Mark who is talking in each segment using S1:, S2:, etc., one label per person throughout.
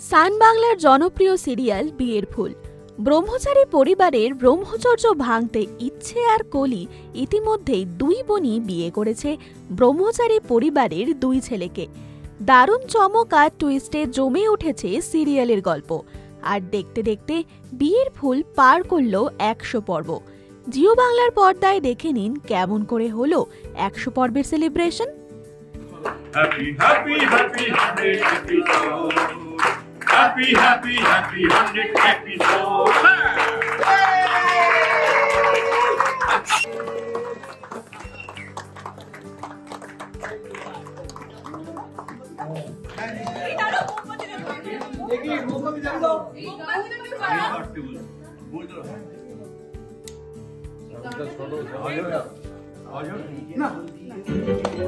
S1: সান বাংলার জনপ্রিয় সিরিয়াল বিয়ের ফুল ব্রহ্মচারী পরিবারের ব্রহ্মচর্য ভাঙতে ইচ্ছে আর কলি ইতিমধ্যেই দুই বোনই বিয়ে করেছে ব্রহ্মচারী পরিবারের দুই ছেলেকে দারুণ চমক আর টুইস্টে জমে উঠেছে সিরিয়ালের গল্প আর দেখতে দেখতে বিয়ের ফুল পার করল একশো পর্ব জিও বাংলার পর্দায় দেখে নিন কেমন করে হলো একশো পর্বের celebration
S2: happy hundred episode. Happy, happy, happy hundred happy episode.
S3: Celebrating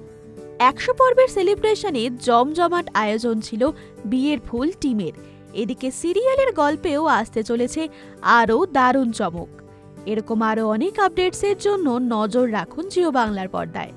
S1: একশো পর্বের সেলিব্রেশনে জমজমাট আয়োজন ছিল বিয়ের ফুল টিমের। এদিকে সিরিয়ালের গল্পেও আসতে চলেছে আরও দারুণ চমক। এরকম আরও অনেক আপডেটসের জন্য নজর রাখুন জিও বাংলার পর্দায়।